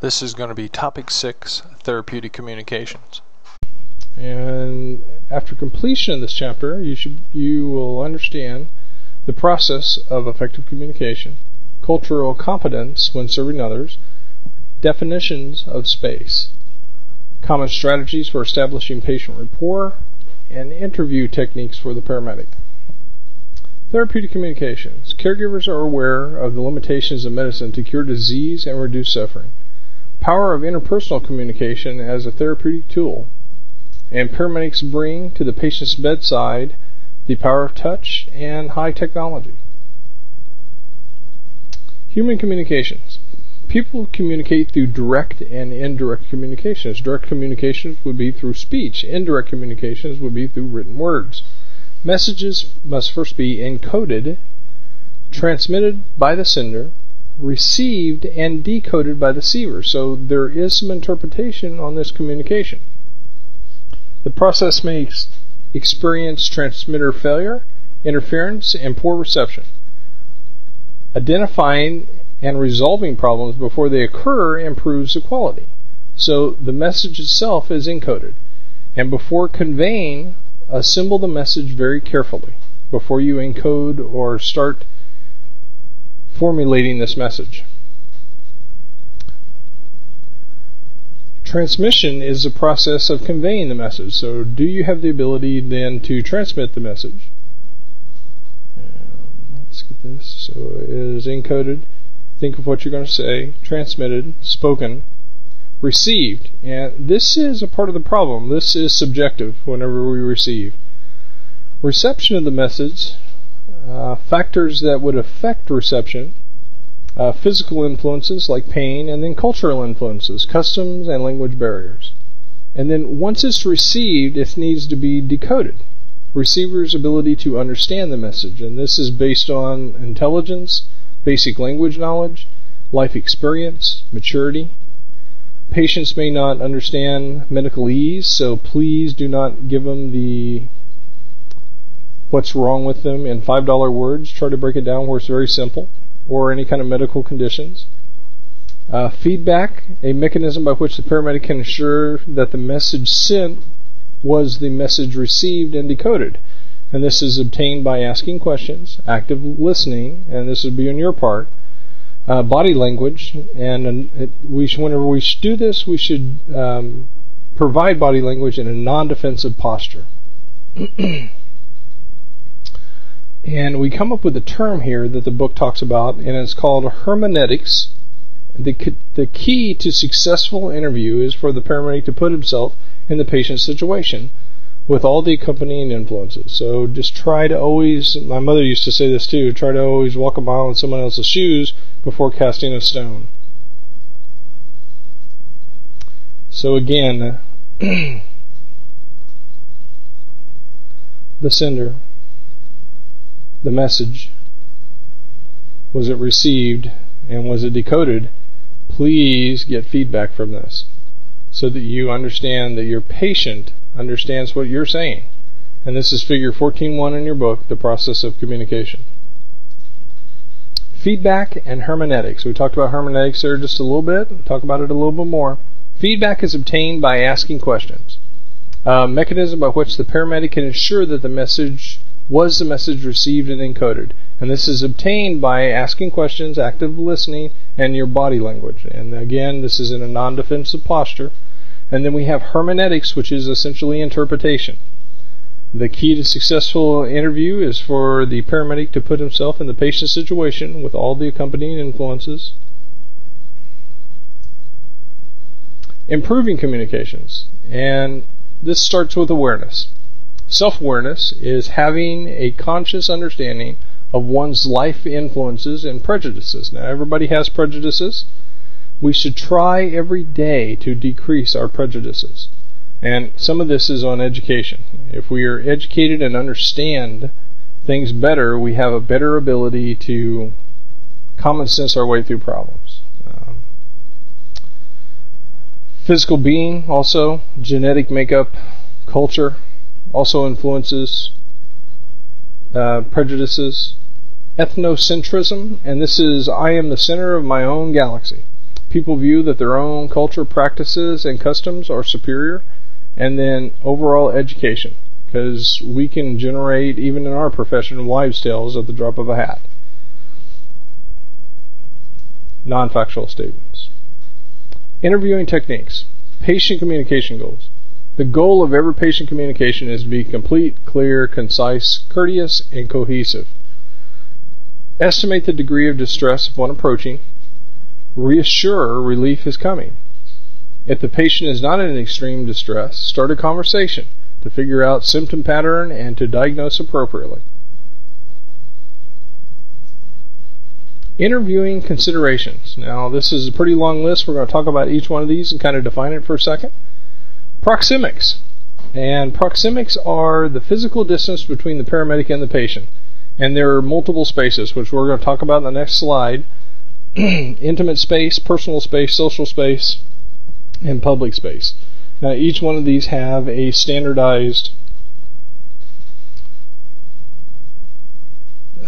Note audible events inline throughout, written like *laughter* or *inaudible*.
This is going to be topic six therapeutic communications. And after completion of this chapter, you should you will understand the process of effective communication, cultural competence when serving others, definitions of space, common strategies for establishing patient rapport, and interview techniques for the paramedic. Therapeutic communications. Caregivers are aware of the limitations of medicine to cure disease and reduce suffering. Power of interpersonal communication as a therapeutic tool. And paramedics bring to the patient's bedside the power of touch and high technology. Human communications. People communicate through direct and indirect communications. Direct communications would be through speech. Indirect communications would be through written words. Messages must first be encoded, transmitted by the sender, received, and decoded by the receiver. So there is some interpretation on this communication. The process may experience transmitter failure, interference, and poor reception. Identifying and resolving problems before they occur improves the quality. So the message itself is encoded. And before conveying assemble the message very carefully before you encode or start formulating this message. Transmission is the process of conveying the message. So, do you have the ability then to transmit the message? Um, let's get this. So, it is encoded. Think of what you're going to say, transmitted, spoken, received. And this is a part of the problem. This is subjective whenever we receive. Reception of the message, uh, factors that would affect reception, uh, physical influences like pain, and then cultural influences, customs and language barriers. And then once it's received, it needs to be decoded. Receiver's ability to understand the message, and this is based on intelligence, basic language knowledge, life experience, maturity, Patients may not understand medicalese, so please do not give them the what's wrong with them in $5 words. Try to break it down where it's very simple, or any kind of medical conditions. Uh, feedback, a mechanism by which the paramedic can ensure that the message sent was the message received and decoded. And this is obtained by asking questions, active listening, and this would be on your part, uh, body language, and it, we whenever we do this, we should um, provide body language in a non-defensive posture. *clears throat* and we come up with a term here that the book talks about, and it's called hermeneutics. The, the key to successful interview is for the paramedic to put himself in the patient's situation with all the accompanying influences. So just try to always, my mother used to say this too, try to always walk a mile in someone else's shoes before casting a stone. So again, *clears throat* the sender, the message, was it received and was it decoded? Please get feedback from this so that you understand that your patient understands what you're saying. And this is figure 14.1 in your book, The Process of Communication. Feedback and hermeneutics. We talked about hermeneutics there just a little bit. We'll talk about it a little bit more. Feedback is obtained by asking questions. A mechanism by which the paramedic can ensure that the message was the message received and encoded. And this is obtained by asking questions, active listening, and your body language. And again, this is in a non defensive posture. And then we have hermeneutics, which is essentially interpretation. The key to successful interview is for the paramedic to put himself in the patient's situation with all the accompanying influences. Improving communications. And this starts with awareness. Self awareness is having a conscious understanding of one's life influences and prejudices. Now, everybody has prejudices we should try every day to decrease our prejudices. And some of this is on education. If we are educated and understand things better, we have a better ability to common sense our way through problems. Um, physical being, also, genetic makeup, culture, also influences uh, prejudices. Ethnocentrism, and this is I am the center of my own galaxy. people view that their own culture, practices, and customs are superior, and then overall education, because we can generate, even in our profession, wives' tales at the drop of a hat. Non factual statements. Interviewing techniques. Patient communication goals. The goal of every patient communication is to be complete, clear, concise, courteous, and cohesive. Estimate the degree of distress of one approaching. Reassure relief is coming. If the patient is not in extreme distress, start a conversation to figure out symptom pattern and to diagnose appropriately. Interviewing considerations. Now, this is a pretty long list. We're going to talk about each one of these and kind of define it for a second. Proxemics. And proxemics are the physical distance between the paramedic and the patient and there are multiple spaces, which we're going to talk about in the next slide. *clears throat* Intimate space, personal space, social space, and public space. Now, each one of these have a standardized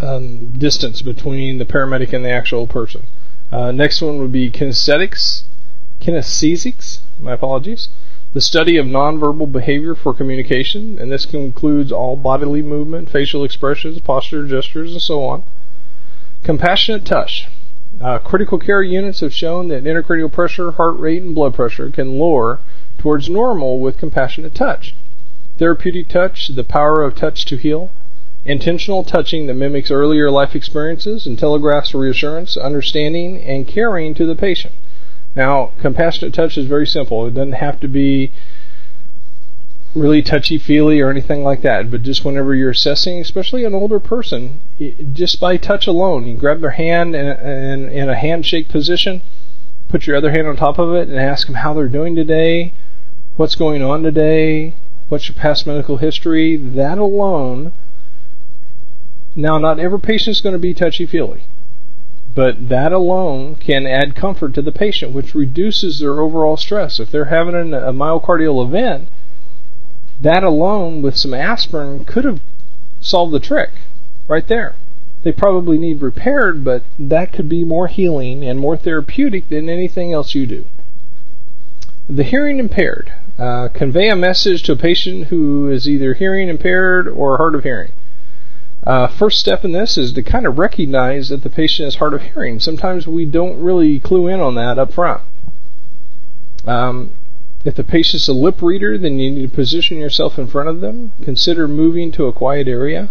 um, distance between the paramedic and the actual person. Uh, next one would be kinesthetics, kinesics. My apologies the study of nonverbal behavior for communication, and this includes all bodily movement, facial expressions, posture, gestures, and so on. Compassionate touch. Uh, critical care units have shown that intracranial pressure, heart rate, and blood pressure can lower towards normal with compassionate touch. Therapeutic touch, the power of touch to heal. Intentional touching that mimics earlier life experiences and telegraphs reassurance, understanding, and caring to the patient. Now, compassionate touch is very simple. It doesn't have to be really touchy feely or anything like that. But just whenever you're assessing, especially an older person, just by touch alone, you grab their hand in, in, in, a handshake position, put your other hand on top of it, and ask them how they're doing today, what's going on today, what's your past medical history. That alone. Now, not every patient is going to be touchy feely. But that alone can add comfort to the patient, which reduces their overall stress. If they're having a myocardial event, that alone with some aspirin could have solved the trick right there. They probably need repaired, but that could be more healing and more therapeutic than anything else you do. The hearing impaired. Uh, convey a message to a patient who is either hearing impaired or hard of hearing. Uh, first step in this is to kind of recognize that the patient is hard of hearing. Sometimes we don't really clue in on that up front. Um, if the patient's a lip reader, then you need to position yourself in front of them. Consider moving to a quiet area.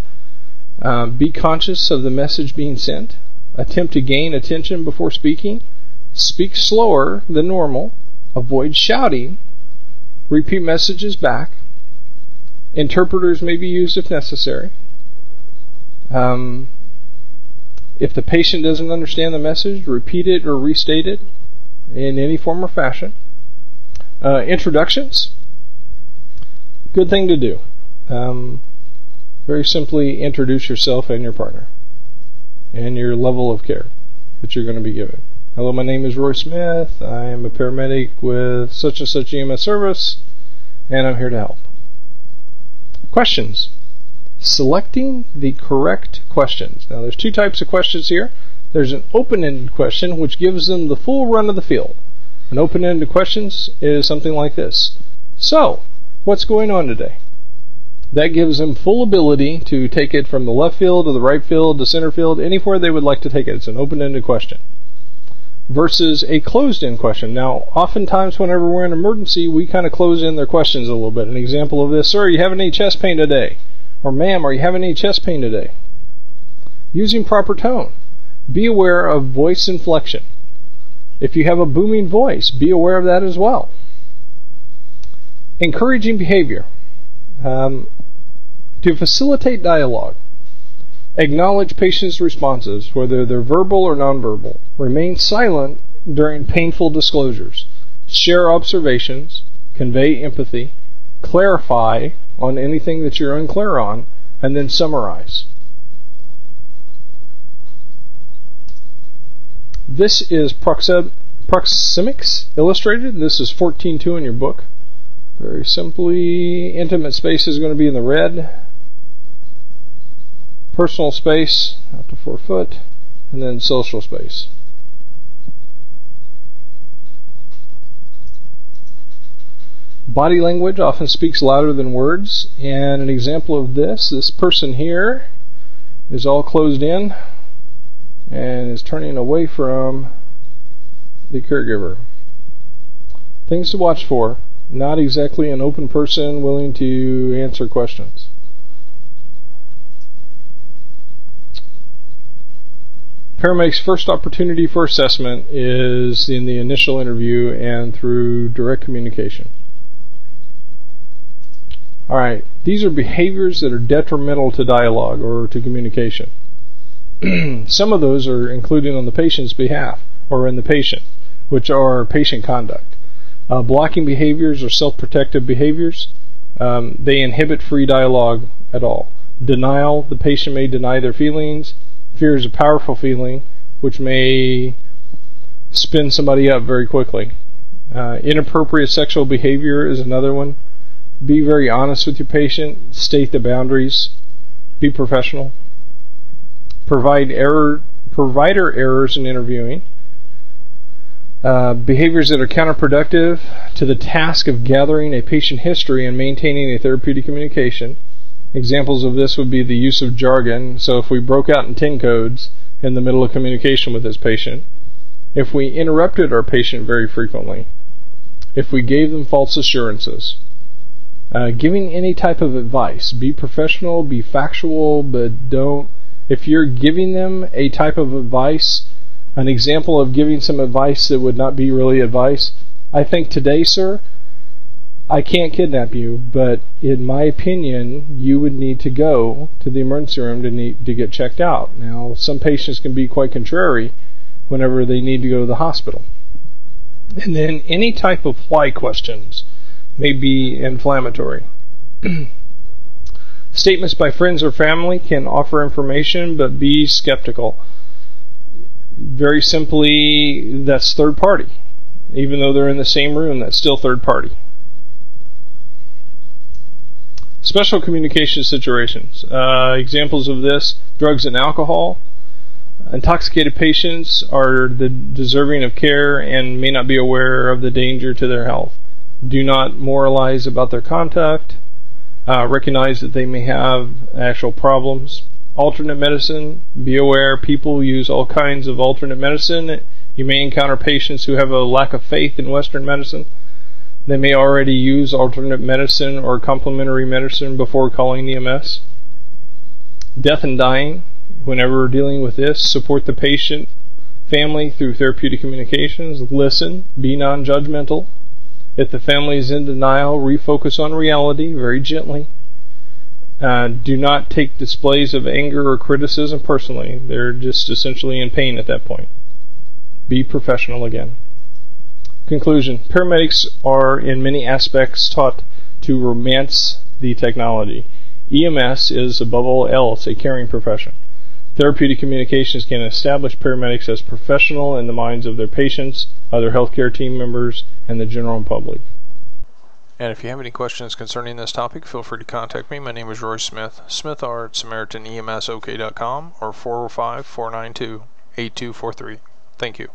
Um, be conscious of the message being sent. Attempt to gain attention before speaking. Speak slower than normal. Avoid shouting. Repeat messages back. Interpreters may be used if necessary. Um, if the patient doesn't understand the message, repeat it or restate it in any form or fashion. Uh, introductions, good thing to do. Um, very simply introduce yourself and your partner and your level of care that you're going to be given. Hello, my name is Roy Smith. I am a paramedic with such and such EMS service, and I'm here to help. Questions? Selecting the correct questions. Now, there's two types of questions here. There's an open-ended question, which gives them the full run of the field. An open-ended question is something like this. So, what's going on today? That gives them full ability to take it from the left field to the right field to center field, anywhere they would like to take it. It's an open-ended question. Versus a closed-in question. Now, oftentimes whenever we're in emergency, we kind of close in their questions a little bit. An example of this, sir, you having any chest pain today? Or, ma'am, are you having any chest pain today? Using proper tone. Be aware of voice inflection. If you have a booming voice, be aware of that as well. Encouraging behavior. Um, to facilitate dialogue, acknowledge patients' responses, whether they're verbal or nonverbal. Remain silent during painful disclosures. Share observations. Convey empathy. Clarify on anything that you're unclear on, and then summarize. This is Proxemics Illustrated. This is 14.2 in your book. Very simply, intimate space is going to be in the red. Personal space, up to 4 foot. And then social space. Body language often speaks louder than words, and an example of this, this person here is all closed in and is turning away from the caregiver. Things to watch for. Not exactly an open person willing to answer questions. Paramedics' first opportunity for assessment is in the initial interview and through direct communication. All right, these are behaviors that are detrimental to dialogue or to communication. *clears throat* Some of those are included on the patient's behalf or in the patient, which are patient conduct. Uh, blocking behaviors or self-protective behaviors, um, they inhibit free dialogue at all. Denial, the patient may deny their feelings. Fear is a powerful feeling, which may spin somebody up very quickly. Uh, inappropriate sexual behavior is another one. Be very honest with your patient. State the boundaries. Be professional. Provide error, provider errors in interviewing. Uh, behaviors that are counterproductive to the task of gathering a patient history and maintaining a therapeutic communication. Examples of this would be the use of jargon. So if we broke out in 10 codes in the middle of communication with this patient, if we interrupted our patient very frequently, if we gave them false assurances, uh, giving any type of advice. Be professional, be factual, but don't. If you're giving them a type of advice, an example of giving some advice that would not be really advice, I think today, sir, I can't kidnap you, but in my opinion, you would need to go to the emergency room to need to get checked out. Now, some patients can be quite contrary whenever they need to go to the hospital. And then any type of why questions may be inflammatory. *clears throat* Statements by friends or family can offer information, but be skeptical. Very simply, that's third party. Even though they're in the same room, that's still third party. Special communication situations. Uh, examples of this drugs and alcohol. Intoxicated patients are the deserving of care and may not be aware of the danger to their health do not moralize about their contact. Uh, recognize that they may have actual problems. Alternate medicine, be aware people use all kinds of alternate medicine. You may encounter patients who have a lack of faith in Western medicine. They may already use alternate medicine or complementary medicine before calling EMS. Death and dying, whenever dealing with this, support the patient, family through therapeutic communications. Listen, be non judgmental. If the family is in denial, refocus on reality very gently. Uh, do not take displays of anger or criticism personally. They're just essentially in pain at that point. Be professional again. Conclusion Paramedics are, in many aspects, taught to romance the technology. EMS is, above all else, a caring profession. Therapeutic communications can establish paramedics as professional in the minds of their patients, other healthcare team members, and the general public. And if you have any questions concerning this topic, feel free to contact me. My name is Roy Smith, Smith R at SamaritanEMSOK.com or 405 492 8243. Thank you.